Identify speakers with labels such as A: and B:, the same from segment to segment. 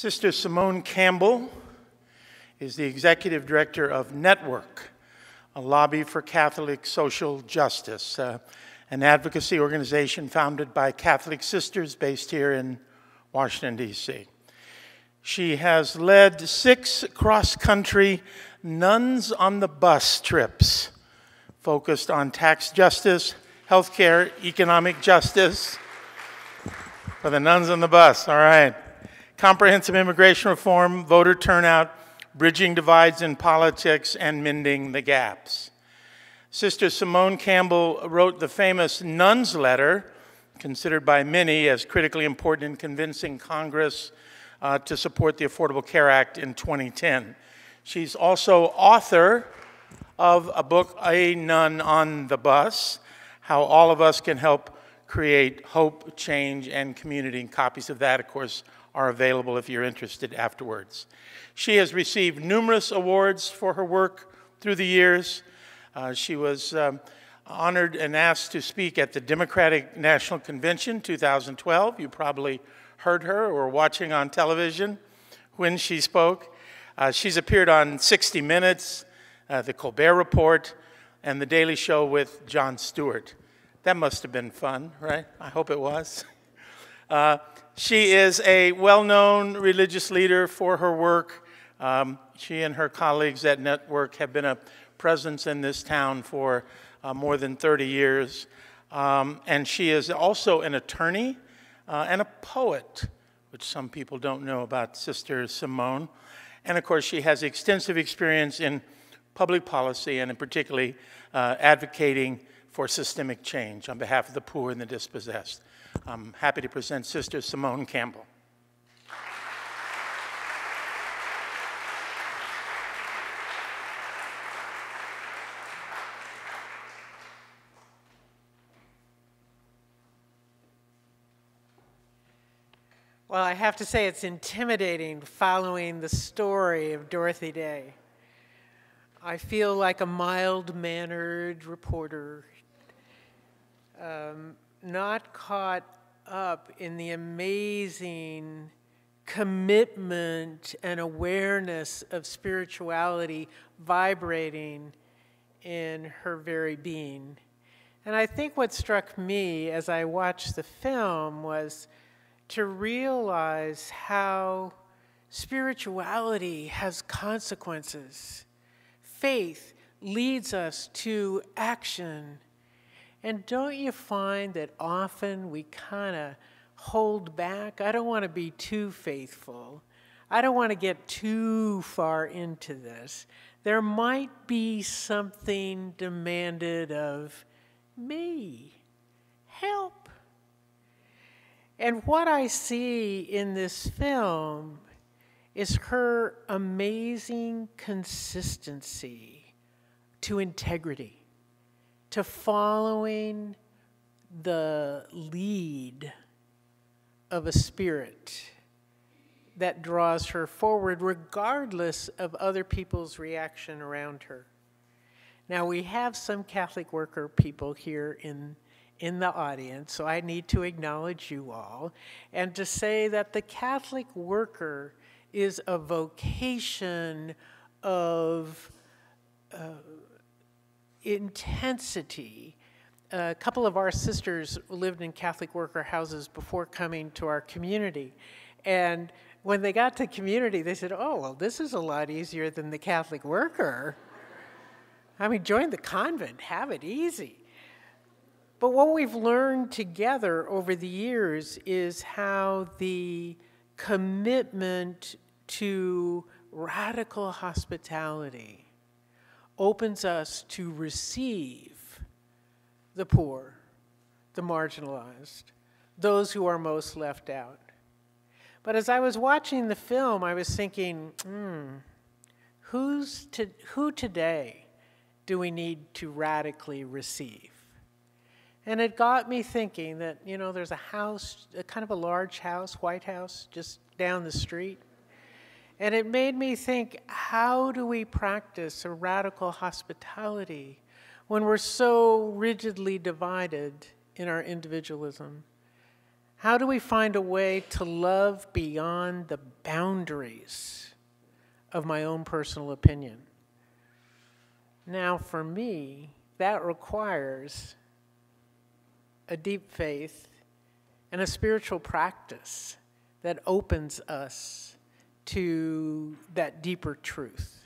A: Sister Simone Campbell is the executive director of Network, a lobby for Catholic social justice, uh, an advocacy organization founded by Catholic sisters based here in Washington, D.C. She has led six cross country nuns on the bus trips focused on tax justice, healthcare, economic justice. For the nuns on the bus, all right. Comprehensive immigration reform, voter turnout, bridging divides in politics, and mending the gaps. Sister Simone Campbell wrote the famous Nuns Letter, considered by many as critically important in convincing Congress uh, to support the Affordable Care Act in 2010. She's also author of a book, A Nun on the Bus, how all of us can help create hope, change, and community. And copies of that, of course, are available if you're interested afterwards. She has received numerous awards for her work through the years. Uh, she was um, honored and asked to speak at the Democratic National Convention 2012. You probably heard her or watching on television when she spoke. Uh, she's appeared on 60 Minutes, uh, The Colbert Report, and The Daily Show with Jon Stewart. That must have been fun, right? I hope it was. Uh, she is a well known religious leader for her work. Um, she and her colleagues at Network have been a presence in this town for uh, more than 30 years. Um, and she is also an attorney uh, and a poet, which some people don't know about Sister Simone. And of course, she has extensive experience in public policy and in particularly uh, advocating for systemic change on behalf of the poor and the dispossessed. I'm happy to present Sister Simone Campbell.
B: Well, I have to say it's intimidating following the story of Dorothy Day. I feel like a mild mannered reporter, um, not caught up in the amazing commitment and awareness of spirituality vibrating in her very being. And I think what struck me as I watched the film was to realize how spirituality has consequences. Faith leads us to action. And don't you find that often we kind of hold back? I don't want to be too faithful. I don't want to get too far into this. There might be something demanded of me. Help and what I see in this film is her amazing consistency to integrity, to following the lead of a spirit that draws her forward, regardless of other people's reaction around her. Now, we have some Catholic worker people here in in the audience, so I need to acknowledge you all and to say that the Catholic worker is a vocation of uh, intensity. A couple of our sisters lived in Catholic worker houses before coming to our community. And when they got to community, they said, oh, well, this is a lot easier than the Catholic worker. I mean, join the convent, have it easy. But what we've learned together over the years is how the commitment to radical hospitality opens us to receive the poor, the marginalized, those who are most left out. But as I was watching the film, I was thinking, hmm, who's to, who today do we need to radically receive? And it got me thinking that, you know, there's a house, a kind of a large house, White House, just down the street. And it made me think how do we practice a radical hospitality when we're so rigidly divided in our individualism? How do we find a way to love beyond the boundaries of my own personal opinion? Now, for me, that requires a deep faith and a spiritual practice that opens us to that deeper truth.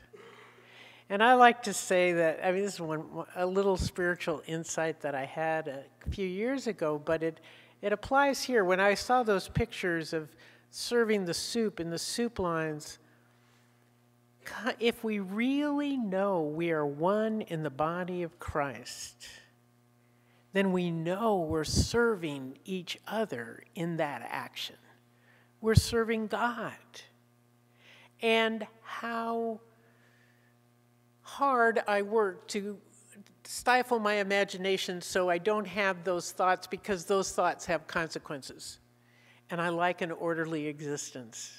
B: And I like to say that, I mean, this is one, a little spiritual insight that I had a few years ago, but it, it applies here. When I saw those pictures of serving the soup in the soup lines, if we really know we are one in the body of Christ, then we know we're serving each other in that action. We're serving God. And how hard I work to stifle my imagination so I don't have those thoughts because those thoughts have consequences. And I like an orderly existence.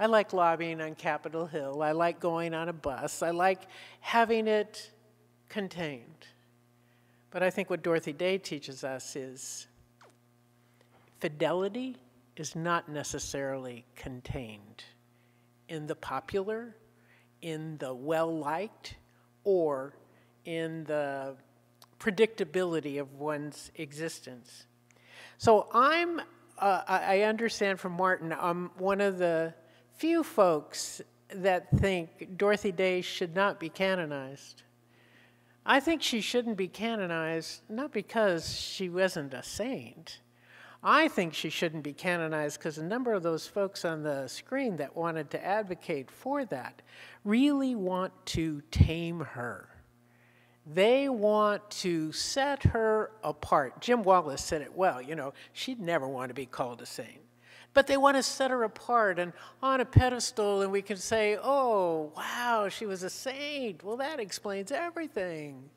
B: I like lobbying on Capitol Hill. I like going on a bus. I like having it contained. But I think what Dorothy Day teaches us is fidelity is not necessarily contained in the popular, in the well liked, or in the predictability of one's existence. So I'm, uh, I understand from Martin, I'm one of the few folks that think Dorothy Day should not be canonized. I think she shouldn't be canonized not because she wasn't a saint. I think she shouldn't be canonized because a number of those folks on the screen that wanted to advocate for that really want to tame her. They want to set her apart. Jim Wallis said it well, you know, she'd never want to be called a saint. But they want to set her apart and on a pedestal, and we can say, oh, wow, she was a saint. Well, that explains everything.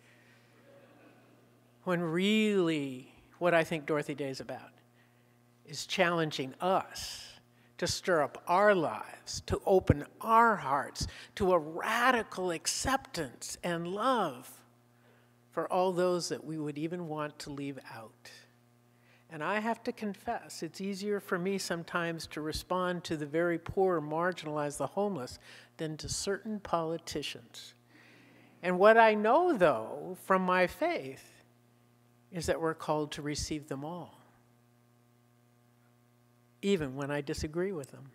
B: When really, what I think Dorothy Day is about is challenging us to stir up our lives, to open our hearts to a radical acceptance and love for all those that we would even want to leave out. And I have to confess, it's easier for me sometimes to respond to the very poor, marginalized, the homeless, than to certain politicians. And what I know, though, from my faith, is that we're called to receive them all, even when I disagree with them.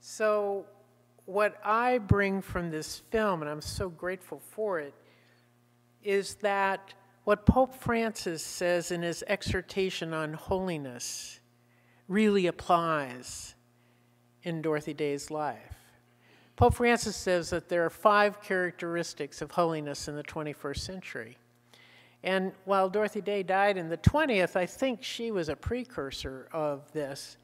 B: So, what I bring from this film, and I'm so grateful for it, is that what Pope Francis says in his exhortation on holiness really applies in Dorothy Day's life. Pope Francis says that there are five characteristics of holiness in the 21st century. And while Dorothy Day died in the 20th, I think she was a precursor of this.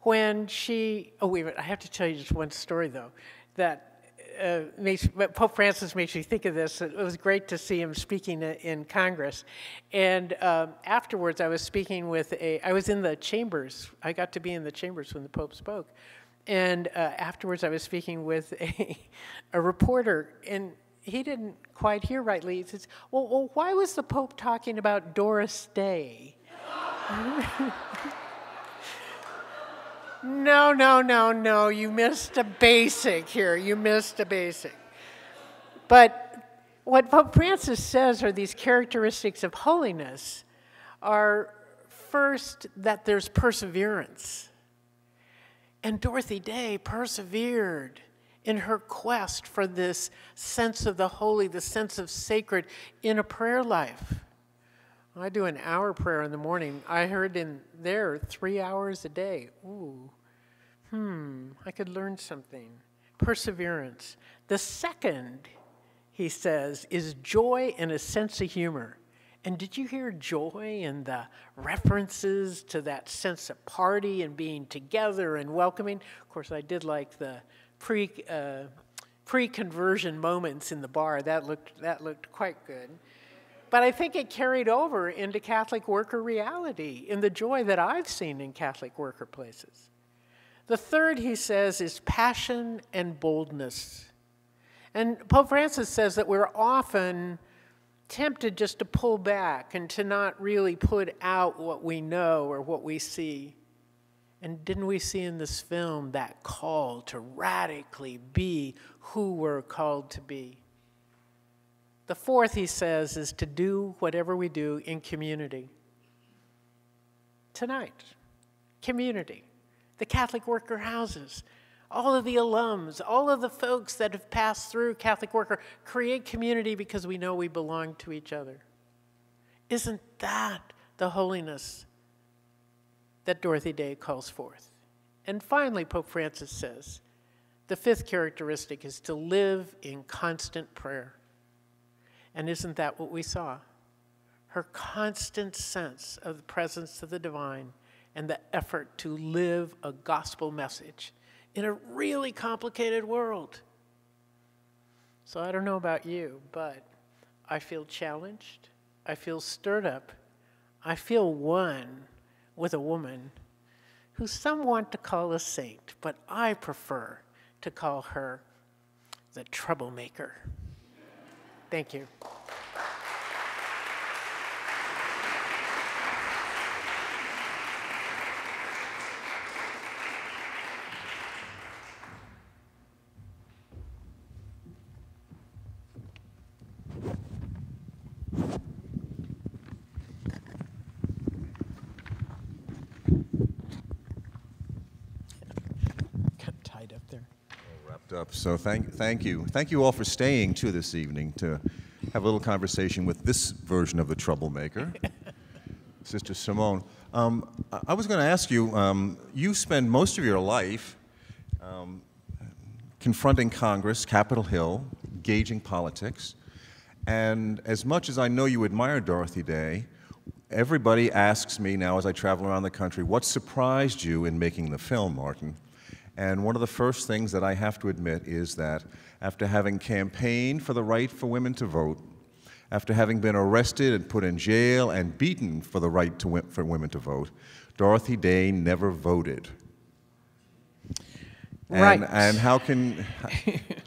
B: When she, oh, wait I have to tell you just one story though, that uh, makes, Pope Francis makes me think of this. It was great to see him speaking in Congress. And um, afterwards, I was speaking with a, I was in the chambers. I got to be in the chambers when the Pope spoke. And uh, afterwards, I was speaking with a, a reporter, and he didn't quite hear rightly. He says, Well, well why was the Pope talking about Doris Day? No, no, no, no. You missed a basic here. You missed a basic. But what Pope Francis says are these characteristics of holiness are first that there's perseverance. And Dorothy Day persevered in her quest for this sense of the holy, the sense of sacred in a prayer life. I do an hour prayer in the morning. I heard in there three hours a day. Ooh, hmm, I could learn something. Perseverance. The second, he says, is joy and a sense of humor. And did you hear joy in the references to that sense of party and being together and welcoming? Of course, I did like the pre uh, pre conversion moments in the bar. That looked that looked quite good. But I think it carried over into Catholic worker reality in the joy that I've seen in Catholic worker places. The third, he says, is passion and boldness. And Pope Francis says that we're often tempted just to pull back and to not really put out what we know or what we see. And didn't we see in this film that call to radically be who we're called to be? The fourth, he says, is to do whatever we do in community. Tonight, community, the Catholic worker houses, all of the alums, all of the folks that have passed through Catholic Worker create community because we know we belong to each other. Isn't that the holiness that Dorothy Day calls forth? And finally, Pope Francis says the fifth characteristic is to live in constant prayer. And isn't that what we saw? Her constant sense of the presence of the divine and the effort to live a gospel message in a really complicated world. So I don't know about you, but I feel challenged. I feel stirred up. I feel one with a woman who some want to call a saint, but I prefer to call her the troublemaker. Thank you.
C: Up. So thank, thank you. Thank you all for staying too this evening to have a little conversation with this version of the troublemaker, Sister Simone. Um, I was going to ask you, um, you spend most of your life um, confronting Congress, Capitol Hill, gauging politics. And as much as I know you admire Dorothy Day, everybody asks me now as I travel around the country, what surprised you in making the film, Martin? And one of the first things that I have to admit is that after having campaigned for the right for women to vote, after having been arrested and put in jail and beaten for the right to, for women to vote, Dorothy Day never voted.
B: Right.
C: And, and how can.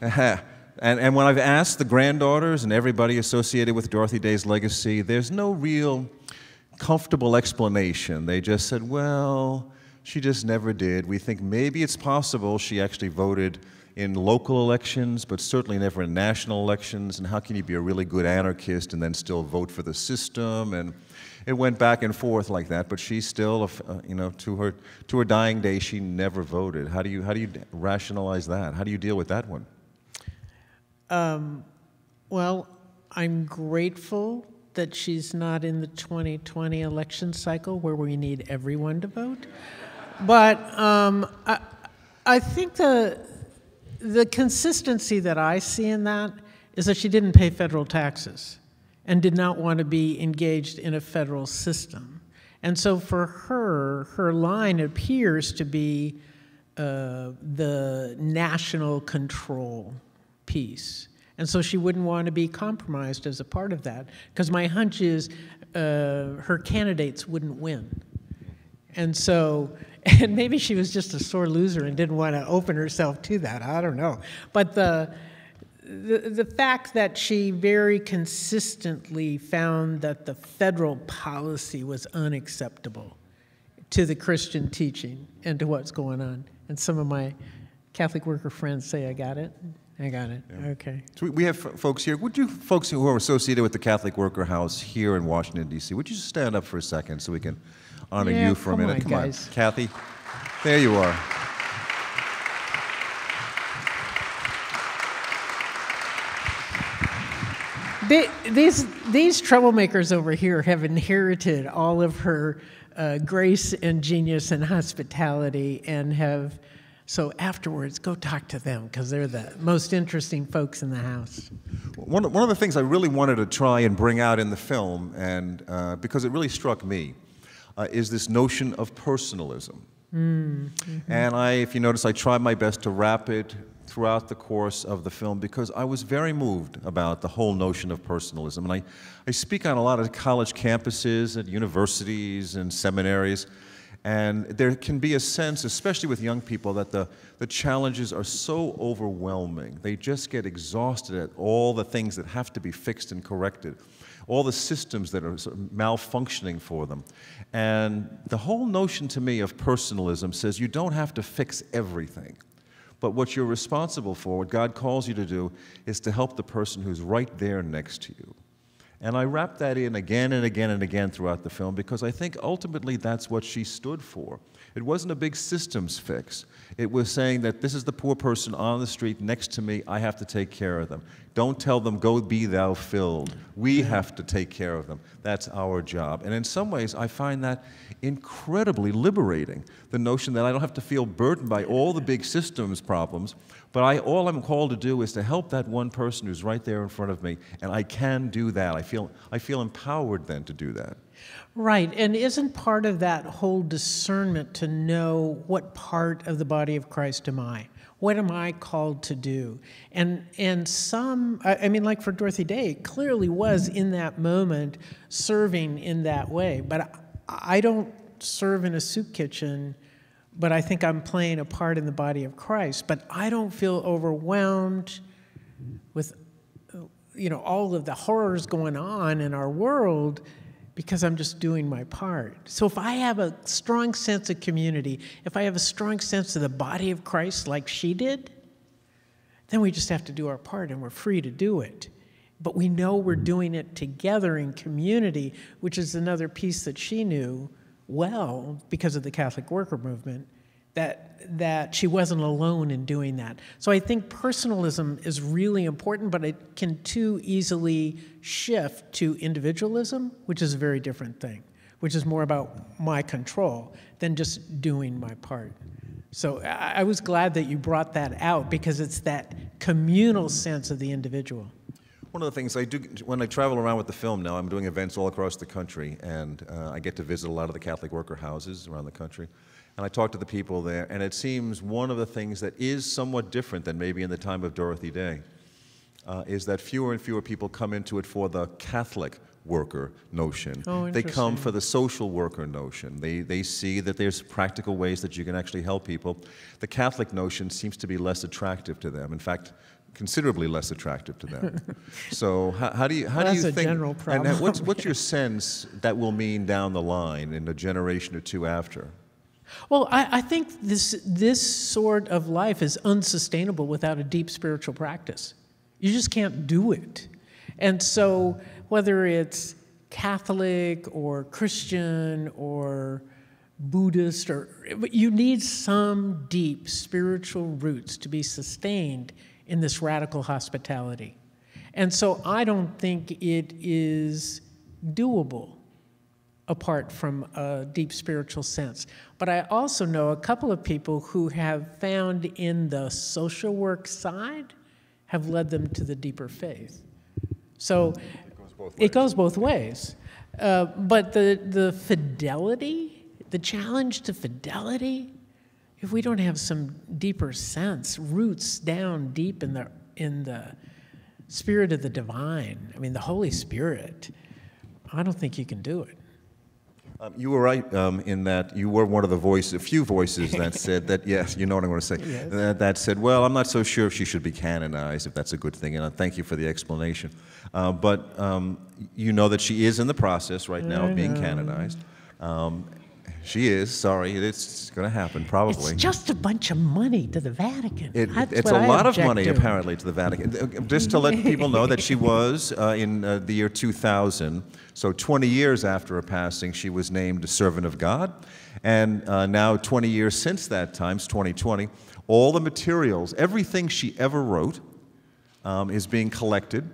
C: and, and when I've asked the granddaughters and everybody associated with Dorothy Day's legacy, there's no real comfortable explanation. They just said, well, she just never did. We think maybe it's possible she actually voted in local elections, but certainly never in national elections. And how can you be a really good anarchist and then still vote for the system? And it went back and forth like that. But she still, uh, you know, to her to her dying day, she never voted. How do you how do you rationalize that? How do you deal with that one?
B: Um, well, I'm grateful that she's not in the 2020 election cycle where we need everyone to vote. But um, I, I think the, the consistency that I see in that is that she didn't pay federal taxes and did not want to be engaged in a federal system. And so for her, her line appears to be uh, the national control piece. And so she wouldn't want to be compromised as a part of that, because my hunch is uh, her candidates wouldn't win. And so and maybe she was just a sore loser and didn't want to open herself to that. I don't know. But the, the, the fact that she very consistently found that the federal policy was unacceptable to the Christian teaching and to what's going on. And some of my Catholic worker friends say, I got it. I got it. Yeah. Okay.
C: So we have folks here. Would you folks who are associated with the Catholic Worker House here in Washington D.C. Would you stand up for a second so we can honor
B: yeah,
C: you for a minute.
B: On,
C: come
B: guys.
C: on, Kathy. There you are.
B: They, these, these troublemakers over here have inherited all of her uh, grace and genius and hospitality and have so afterwards go talk to them because they're the most interesting folks in the house
C: one, one of the things i really wanted to try and bring out in the film and uh, because it really struck me uh, is this notion of personalism. Mm -hmm. And I, if you notice, I tried my best to wrap it throughout the course of the film because I was very moved about the whole notion of personalism. And I, I speak on a lot of college campuses and universities and seminaries. And there can be a sense, especially with young people, that the, the challenges are so overwhelming. They just get exhausted at all the things that have to be fixed and corrected. All the systems that are sort of malfunctioning for them. And the whole notion to me of personalism says you don't have to fix everything. But what you're responsible for, what God calls you to do, is to help the person who's right there next to you. And I wrap that in again and again and again throughout the film because I think ultimately that's what she stood for. It wasn't a big systems fix. It was saying that this is the poor person on the street next to me, I have to take care of them. Don't tell them, go be thou filled. We have to take care of them. That's our job. And in some ways, I find that incredibly liberating the notion that I don't have to feel burdened by all the big systems problems, but I, all I'm called to do is to help that one person who's right there in front of me, and I can do that. I feel, I feel empowered then to do that.
B: Right, and isn't part of that whole discernment to know what part of the body of Christ am I? What am I called to do? And and some, I mean, like for Dorothy Day, it clearly was in that moment serving in that way. But I don't serve in a soup kitchen, but I think I'm playing a part in the body of Christ. But I don't feel overwhelmed with, you know, all of the horrors going on in our world because I'm just doing my part. So if I have a strong sense of community, if I have a strong sense of the body of Christ like she did, then we just have to do our part and we're free to do it but we know we're doing it together in community, which is another piece that she knew well because of the Catholic worker movement. That, that she wasn't alone in doing that. So I think personalism is really important, but it can too easily shift to individualism, which is a very different thing, which is more about my control than just doing my part. So I, I was glad that you brought that out because it's that communal sense of the individual.
C: One of the things I do when I travel around with the film now, I'm doing events all across the country, and uh, I get to visit a lot of the Catholic worker houses around the country. And I talked to the people there, and it seems one of the things that is somewhat different than maybe in the time of Dorothy Day uh, is that fewer and fewer people come into it for the Catholic worker notion.
B: Oh,
C: they come for the social worker notion. They, they see that there's practical ways that you can actually help people. The Catholic notion seems to be less attractive to them. In fact, considerably less attractive to them. so how, how, do you how
B: well,
C: do you
B: think?
C: That's
B: a general problem.
C: And what's what's your sense that will mean down the line in a generation or two after?
B: Well, I, I think this this sort of life is unsustainable without a deep spiritual practice. You just can't do it. And so whether it's Catholic or Christian or Buddhist or you need some deep spiritual roots to be sustained in this radical hospitality. And so I don't think it is doable apart from a deep spiritual sense. But I also know a couple of people who have found in the social work side have led them to the deeper faith. So it goes both ways. It goes both ways. Uh, but the, the fidelity, the challenge to fidelity, if we don't have some deeper sense, roots down deep in the in the spirit of the divine, I mean the Holy Spirit, I don't think you can do it.
C: Um, you were right um, in that you were one of the voices, a few voices that said that, yes, you know what I'm going to say, yes. that, that, said, well, I'm not so sure if she should be canonized, if that's a good thing, and I thank you for the explanation. Uh, but um, you know that she is in the process right now of being canonized. She is. Sorry, it's going to happen probably.
B: It's just a bunch of money to the Vatican.
C: It, it's a I lot of money to. apparently to the Vatican. Uh, just to let people know that she was uh, in uh, the year 2000. So 20 years after her passing, she was named a servant of God, and uh, now 20 years since that time, it's 2020, all the materials, everything she ever wrote, um, is being collected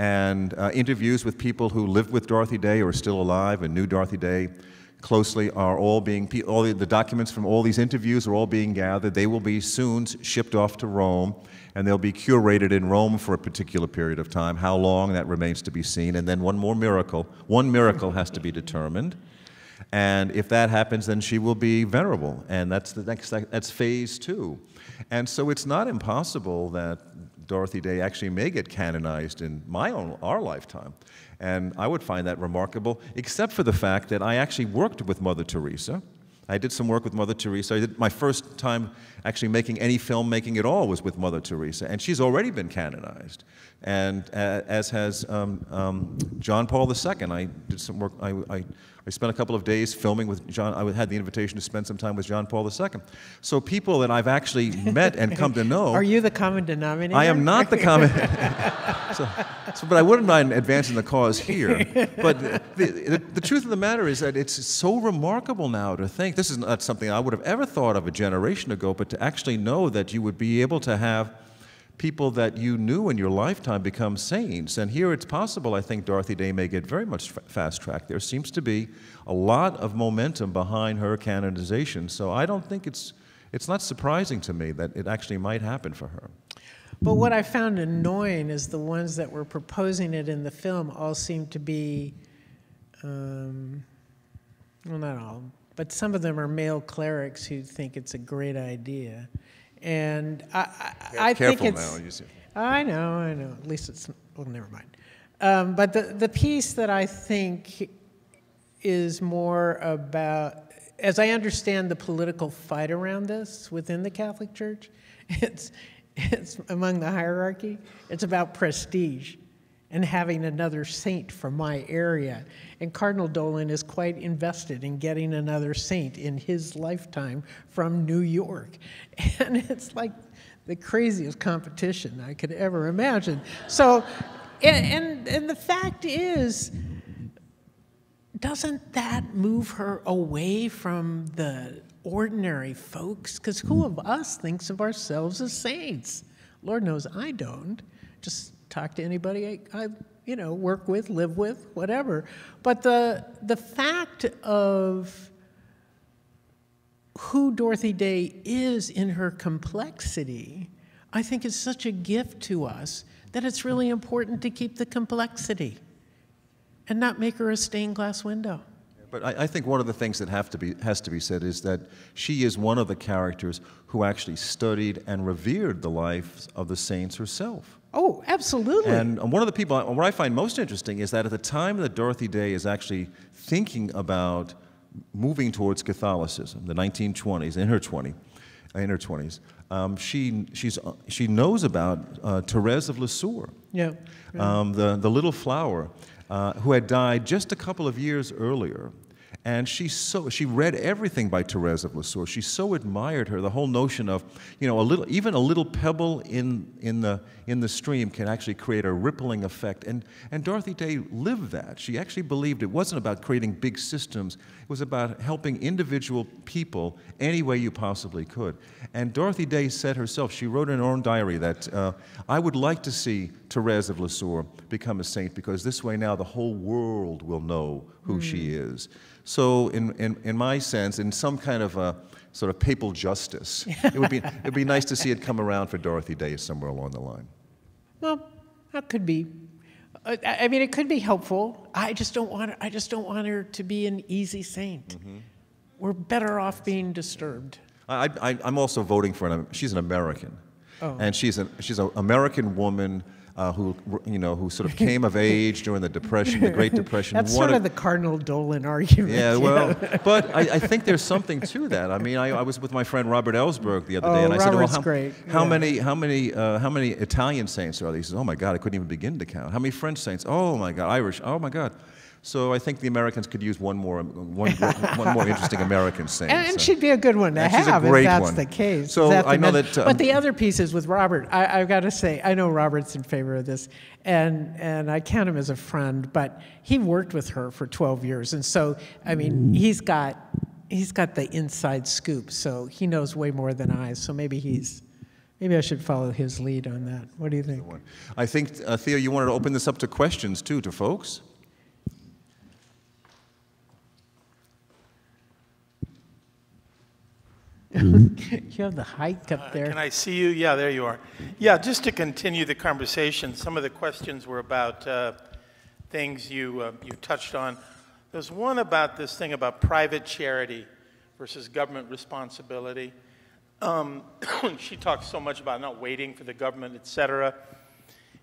C: and uh, interviews with people who lived with Dorothy Day or are still alive and knew Dorothy Day closely are all being, all the, documents from all these interviews are all being gathered. They will be soon shipped off to Rome, and they'll be curated in Rome for a particular period of time. How long, that remains to be seen. And then one more miracle, one miracle has to be determined. And if that happens, then she will be venerable. And that's the next, that's phase two. And so it's not impossible that Dorothy Day actually may get canonized in my own, our lifetime. And I would find that remarkable, except for the fact that I actually worked with Mother Teresa I did some work with Mother Teresa. I did my first time actually making any filmmaking at all was with Mother Teresa, and she's already been canonized, and uh, as has um, um, John Paul II. I did some work. I, I I spent a couple of days filming with John. I had the invitation to spend some time with John Paul II. So people that I've actually met and come to know.
B: Are you the common denominator?
C: I am not the common. so, so, but I wouldn't mind advancing the cause here. But the, the, the, truth of the matter is that it's so remarkable now to think this is not something I would have ever thought of a generation ago, but to actually know that you would be able to have people that you knew in your lifetime become saints. And here it's possible, I think Dorothy Day may get very much fast tracked. There seems to be a lot of momentum behind her canonization. So I don't think it's, it's not surprising to me that it actually might happen for her.
B: But what I found annoying is the ones that were proposing it in the film all seem to be, um, well, not all, but some of them are male clerics who think it's a great idea. And I, I, I think it's. I know, I know. At least it's. Well, never mind. Um, but the, the piece that I think is more about, as I understand the political fight around this within the Catholic Church, it's, it's among the hierarchy, it's about prestige and having another saint from my area. And Cardinal Dolan is quite invested in getting another saint in his lifetime from New York. And it's like the craziest competition I could ever imagine. So, and, and, and the fact is, doesn't that move her away from the ordinary folks? Because who of us thinks of ourselves as saints? Lord knows I don't. Just talk to anybody I, I, you know, work with, live with, whatever. But the, the fact of who Dorothy Day is in her complexity, I think is such a gift to us that it's really important to keep the complexity and not make her a stained glass window.
C: But I, I, think one of the things that have to be, has to be said is that she is one of the characters who actually studied and revered the lives of the saints herself.
B: Oh, absolutely.
C: And one of the people, what I find most interesting is that at the time that Dorothy Day is actually thinking about moving towards Catholicism, the 1920s, in her 20, in her 20s, um, she, she's, she knows about uh, Therese of Lisieux,
B: yeah,
C: yeah. Um, the, the little flower, uh, who had died just a couple of years earlier. And she so she read everything by Therese of Lisieux. She so admired her. The whole notion of, you know, a little even a little pebble in in the in the stream can actually create a rippling effect. And and Dorothy Day lived that. She actually believed it wasn't about creating big systems. It was about helping individual people any way you possibly could. And Dorothy Day said herself, she wrote in her own diary that uh, I would like to see Therese of Lisieux become a saint because this way now the whole world will know who mm. she is. So, in, in, in my sense, in some kind of a sort of papal justice, it would be, it would be nice to see it come around for Dorothy Day somewhere along the line.
B: Well, that could be. Uh, I mean, it could be helpful. I just don't want. Her, I just don't want her to be an easy saint. Mm-hmm. We're better off being disturbed.
C: I, I, I'm also voting for an. She's an American, oh. and she's an she's an American woman uh, who, you know, who sort of came of age during the Depression, the Great Depression.
B: That's sort of the Cardinal Dolan argument.
C: Yeah, well, but I, I, think there's something to that. I mean, I, I, was with my friend Robert Ellsberg the other
B: oh,
C: day, and I
B: Robert's
C: said, "Well, how,
B: great.
C: how many, how many, uh, how many Italian saints are there?" He says, "Oh my God, I couldn't even begin to count. How many French saints? Oh my God, Irish. Oh my God." So I think the Americans could use one more, one, one more interesting American saying.
B: And,
C: so.
B: she'd be a good one to
C: and
B: have
C: if
B: that's
C: one.
B: the case.
C: So I know that.
B: Um, but the other piece is with Robert, I, have got to say, I know Robert's in favor of this, and and I count him as a friend. But he worked with her for 12 years, and so I mean, he's got he's got the inside scoop. So he knows way more than I. So maybe he's. Maybe I should follow his lead on that. What do you think?
C: I think, uh, Theo, you wanted to open this up to questions too, to folks.
B: you have the hike up there.
A: Uh, can I see you? Yeah, there you are. Yeah, just to continue the conversation, some of the questions were about uh, things you, uh, you touched on. There's one about this thing about private charity versus government responsibility. Um, she talks so much about not waiting for the government, et cetera.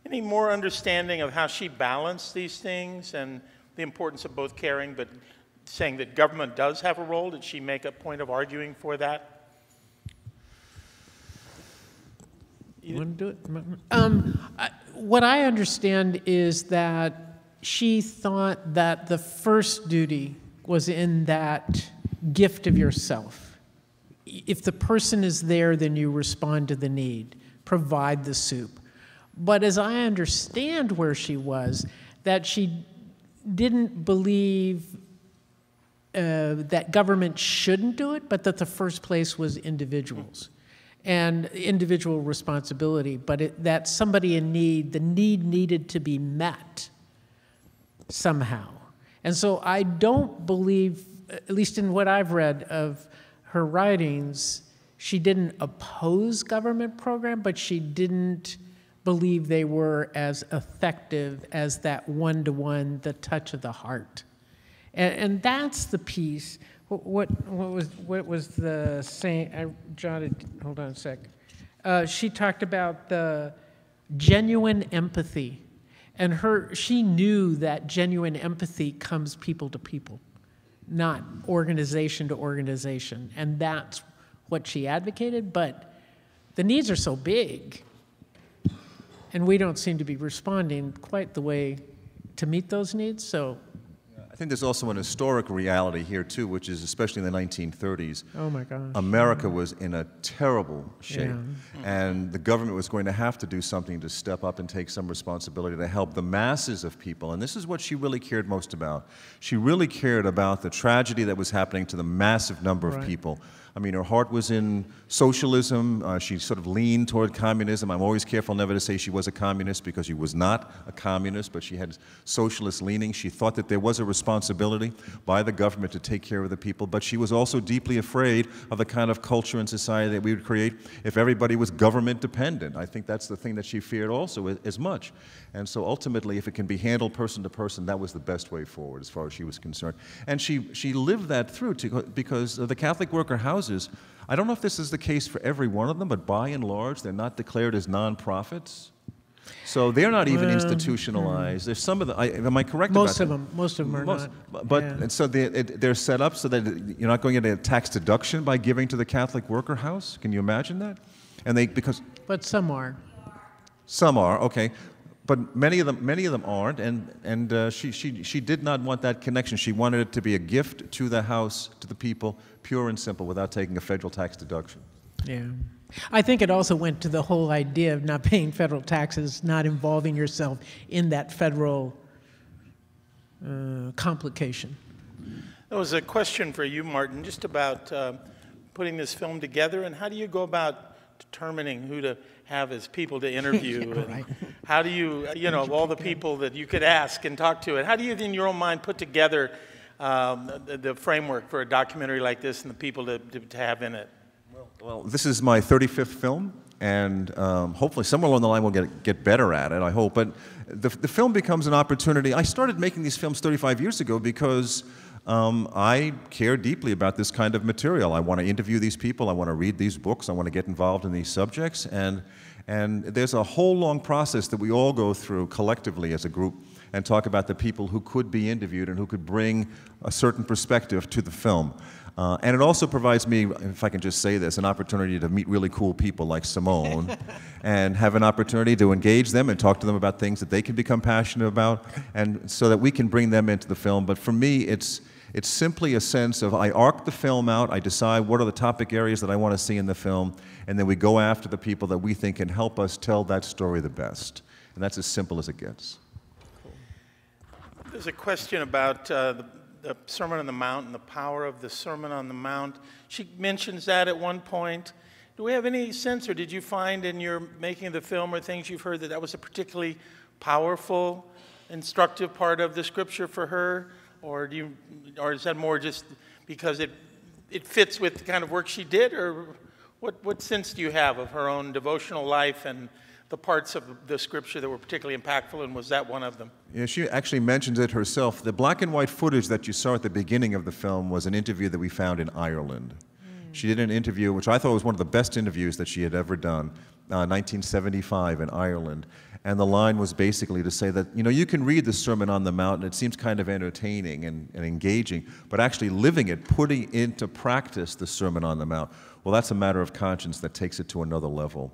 A: Any more understanding of how she balanced these things and the importance of both caring but saying that government does have a role? Did she make a point of arguing for that?
B: Want to do it? Um, I, what I understand is that she thought that the first duty was in that gift of yourself. If the person is there, then you respond to the need, provide the soup. But as I understand where she was, that she didn't believe uh, that government shouldn't do it, but that the first place was individuals and individual responsibility, but it, that somebody in need, the need needed to be met somehow. And so I don't believe, at least in what I've read of her writings, she didn't oppose government program, but she didn't believe they were as effective as that one-to-one, the touch of the heart. And, and that's the piece. What, what, was, what was the saying? I jotted, hold on a sec. Uh, she talked about the genuine empathy. And her, she knew that genuine empathy comes people to people, not organization to organization. And that's what she advocated. But the needs are so big and we don't seem to be responding quite the way to meet those needs. So
C: think there's also an historic reality here too, which is especially in the 1930s.
B: Oh my gosh.
C: America was in a terrible shape,
B: Yeah. Mm-hmm.
C: and the government was going to have to do something to step up and take some responsibility to help the masses of people. And this is what she really cared most about. She really cared about the tragedy that was happening to the massive number of
B: Right.
C: people. I mean, her heart was in socialism. Uh, she sort of leaned toward communism. I'm always careful never to say she was a communist because she was not a communist, but she had socialist leanings. She thought that there was a responsibility by the government to take care of the people, but she was also deeply afraid of the kind of culture and society that we would create if everybody was government dependent. I think that's the thing that she feared also as- much. And so ultimately, if it can be handled person to person, that was the best way forward as far as she was concerned. And she, she lived that through to, because the Catholic worker houses. I don't know if this is the case for every one of them, but by and large, they're not declared as nonprofits. So they're not even institutionalized. There's some of the. I, am I correct
B: Most
C: about
B: of
C: that?
B: them, most of them are
C: Most-
B: not.
C: But
B: Yeah.
C: and so they, it, they're set up so that you're not going to get a tax deduction by giving to the Catholic worker house. Can you imagine that? And they because
B: But some are.
C: some are okay, but many of them many of them aren't. And and uh, she she she did not want that connection. She wanted it to be a gift to the house to the people, pure and simple, without taking a federal tax deduction.
B: Yeah. I think it also went to the whole idea of not paying federal taxes, not involving yourself in that federal uh, complication.
A: There was a question for you, Martin, just about uh, putting this film together, and how do you go about determining who to have as people to interview? and
B: right.
A: How do you, you know, of all the people that you could ask and talk to, and how do you, in your own mind, put together um, the, the framework for a documentary like this and the people to, to, to have in it?
C: Well, this is my 35th film, and um, hopefully somewhere along the line we'll get, get better at it, I hope. But the, the film becomes an opportunity. I started making these films 35 years ago because um, I care deeply about this kind of material. I want to interview these people, I want to read these books, I want to get involved in these subjects, and, and there's a whole long process that we all go through collectively as a group and talk about the people who could be interviewed and who could bring a certain perspective to the film. Uh, and it also provides me, if I can just say this, an opportunity to meet really cool people like Simone and have an opportunity to engage them and talk to them about things that they can become passionate about and so that we can bring them into the film. But for me, it's, it's simply a sense of I arc the film out, I decide what are the topic areas that I want to see in the film, and then we go after the people that we think can help us tell that story the best. And that's as simple as it gets.
A: There's a question about uh, the, the Sermon on the Mount and the power of the Sermon on the Mount. She mentions that at one point. Do we have any sense, or did you find in your making of the film or things you've heard that that was a particularly powerful, instructive part of the scripture for her, or do you, or is that more just because it it fits with the kind of work she did, or what what sense do you have of her own devotional life and the parts of the scripture that were particularly impactful, and was that one of them?
C: Yeah, she actually mentions it herself. The black and white footage that you saw at the beginning of the film was an interview that we found in Ireland. She did an interview, which I thought was one of the best interviews that she had ever done, uh, 1975 in Ireland. And the line was basically to say that, you know, you can read the Sermon on the Mount and it seems kind of entertaining and, and engaging, but actually living it, putting into practice the Sermon on the Mount, well, that's a matter of conscience that takes it to another level.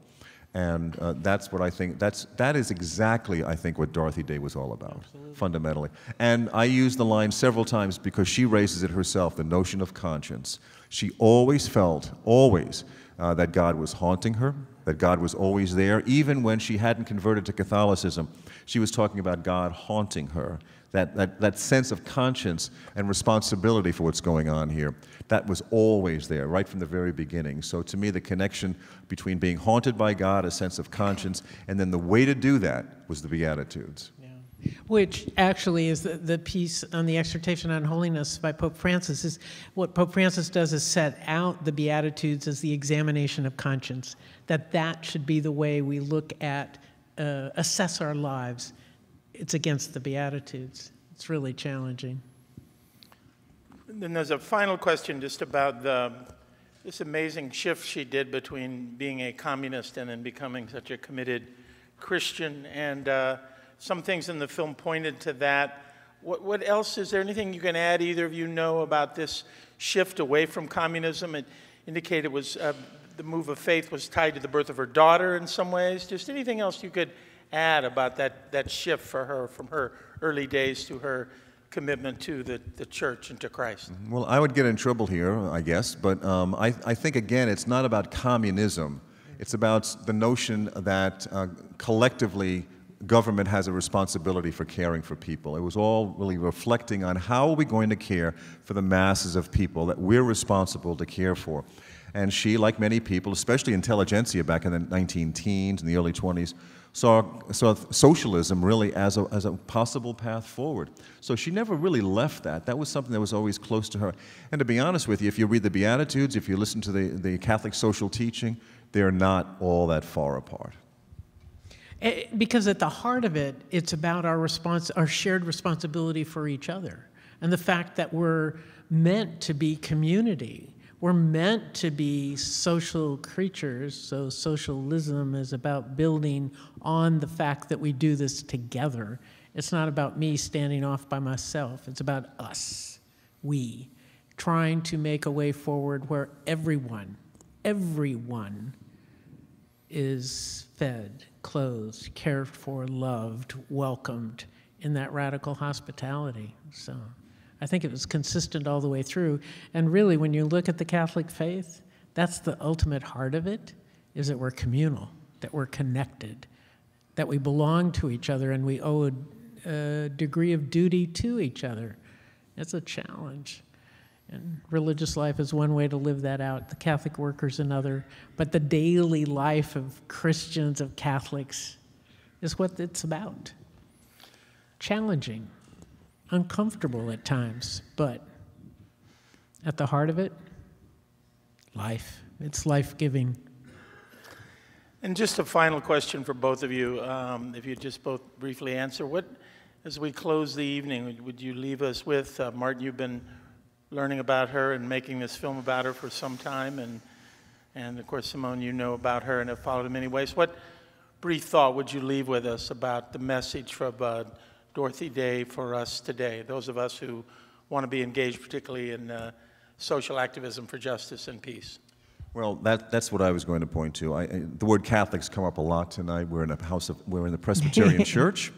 C: And uh, that's what I think, that's, that is exactly, I think, what Dorothy Day was all about, Absolutely. fundamentally. And I use the line several times because she raises it herself, the notion of conscience. She always felt, always, uh, that God was haunting her, that God was always there. Even when she hadn't converted to Catholicism, she was talking about God haunting her. That, that, that sense of conscience and responsibility for what's going on here, that was always there, right from the very beginning. So to me, the connection between being haunted by God, a sense of conscience, and then the way to do that was the Beatitudes.
B: Which actually is the, the piece on the exhortation on holiness by Pope Francis is what Pope Francis does is set out the Beatitudes as the examination of conscience, that that should be the way we look at, uh, assess our lives. It's against the Beatitudes. It's really challenging.
A: then there's a final question just about the, this amazing shift she did between being a communist and then becoming such a committed Christian. And uh, some things in the film pointed to that. What, what else? Is there anything you can add, either of you know, about this shift away from communism? It indicated was uh, the move of faith was tied to the birth of her daughter in some ways. Just anything else you could add about that, that shift for her from her early days to her commitment to the, the church and to Christ?
C: Well, I would get in trouble here, I guess, but um, I, I think, again, it's not about communism. It's about the notion that uh, collectively government has a responsibility for caring for people. It was all really reflecting on how are we going to care for the masses of people that we're responsible to care for. And she, like many people, especially intelligentsia back in the 19 teens and the early 20s, saw, saw socialism really as a, as a possible path forward. So she never really left that. That was something that was always close to her. And to be honest with you, if you read the Beatitudes, if you listen to the, the Catholic social teaching, they're not all that far apart.
B: Eh, because at the heart of it, it's about our response, our shared responsibility for each other, and the fact that we're meant to be community. We're meant to be social creatures. So socialism is about building on the fact that we do this together. It's not about me standing off by myself. It's about us, we, trying to make a way forward where everyone, everyone is fed clothed, cared for, loved, welcomed in that radical hospitality. So I think it was consistent all the way through. And really, when you look at the Catholic faith, that's the ultimate heart of it, is that we're communal, that we're connected, that we belong to each other and we owe a, a degree of duty to each other. It's a challenge. And religious life is one way to live that out, the Catholic workers another. But the daily life of Christians, of Catholics, is what it's about. Challenging, uncomfortable at times, but at the heart of it, life. It's life giving.
A: And just a final question for both of you, um, if you just both briefly answer. What, as we close the evening, would you leave us with? Uh, Martin, you've been learning about her and making this film about her for some time. And, and of course, Simone, you know about her and have followed in many ways. What brief thought would you leave with us about the message from uh, Dorothy Day for us today, those of us who want to be engaged, particularly in uh, social activism for justice and peace?
C: Well, that, that's what I was going to point to. I, the word Catholics come up a lot tonight. We're in a house of, we're in the Presbyterian Church.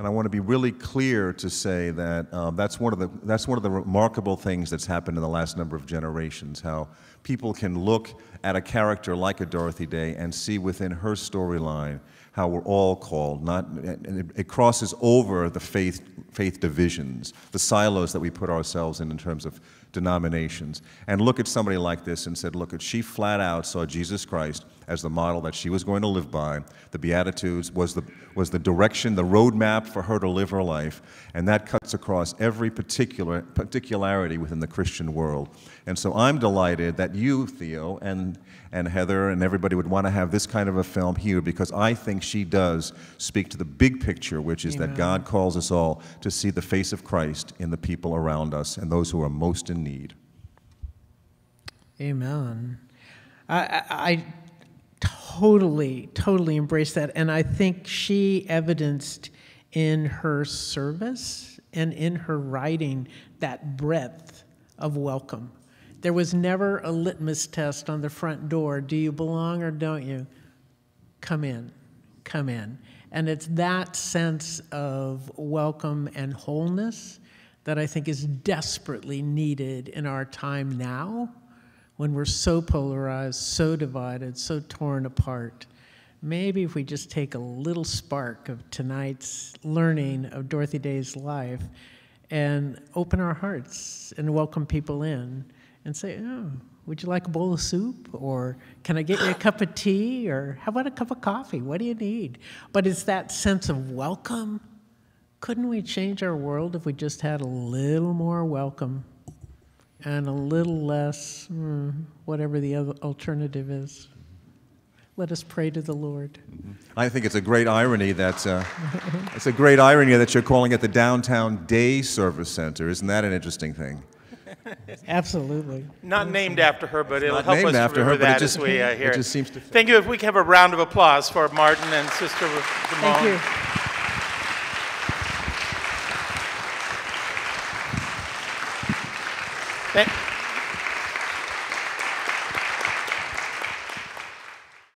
C: And I want to be really clear to say that um, that's, one of the, that's one of the remarkable things that's happened in the last number of generations, how people can look at a character like a Dorothy Day and see within her storyline how we're all called. Not, and it, it crosses over the faith, faith divisions, the silos that we put ourselves in in terms of denominations, and look at somebody like this and said, look, at she flat out saw Jesus Christ as the model that she was going to live by. The Beatitudes was the, was the direction, the roadmap for her to live her life, and that cuts across every particular particularity within the Christian world. And so I'm delighted that you, Theo, and, and Heather, and everybody would want to have this kind of a film here because I think she does speak to the big picture, which is Amen. that God calls us all to see the face of Christ in the people around us and those who are most in need.
B: Amen. I, I, I totally, totally embrace that. And I think she evidenced in her service and in her writing that breadth of welcome. There was never a litmus test on the front door do you belong or don't you? Come in, come in. And it's that sense of welcome and wholeness that I think is desperately needed in our time now when we're so polarized, so divided, so torn apart. Maybe if we just take a little spark of tonight's learning of Dorothy Day's life and open our hearts and welcome people in and say, oh, would you like a bowl of soup? Or can I get you a cup of tea? Or how about a cup of coffee? What do you need? But it's that sense of welcome. Couldn't we change our world if we just had a little more welcome and a little less, mm, whatever the alternative is. Let us pray to the Lord.
C: I think it's a great irony that uh, it's a great irony that you're calling it the Downtown Day Service Center. Isn't that an interesting thing?
B: Absolutely.
A: Not named after her, but it'll
C: not
A: help
C: named
A: us
C: after her,
A: remember
C: but it
A: that
C: just-
A: as we uh,
C: it
A: hear
C: just seems to fit.
A: Thank you. If we can have a round of applause for Martin and Sister Simone.
B: Thank you.
A: Thank-